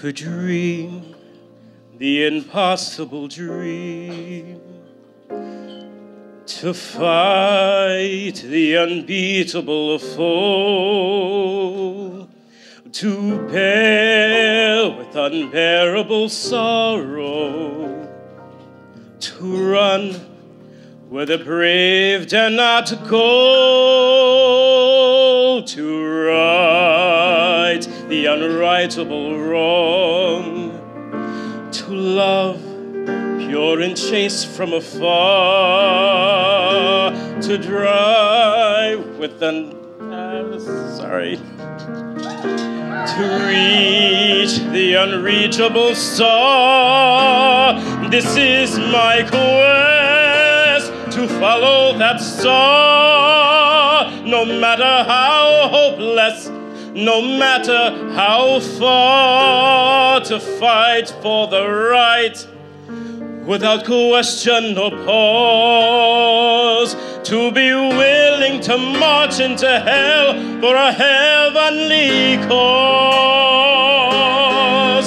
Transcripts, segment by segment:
to dream the impossible dream, to fight the unbeatable foe, to bear with unbearable sorrow, to run where the brave dare not go, the unrightable wrong, to love pure and chaste from afar, to drive with an uh, sorry, to reach the unreachable star. This is my quest to follow that star, no matter how hopeless no matter how far, to fight for the right without question or pause, to be willing to march into hell for a heavenly cause.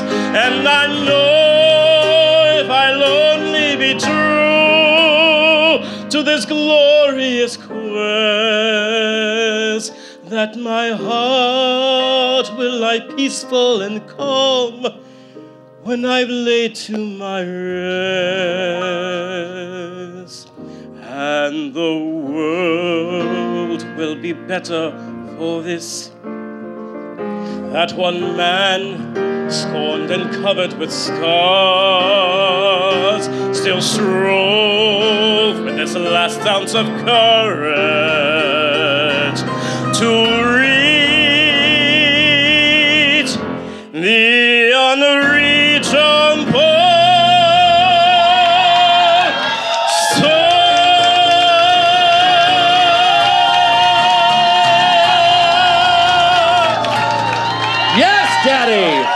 And I know if I'll only be true to this glorious quest that my heart will lie peaceful and calm when I've laid to my rest. And the world will be better for this. That one man, scorned and covered with scars, still strove with his last ounce of courage the unreachable on Yes, Daddy!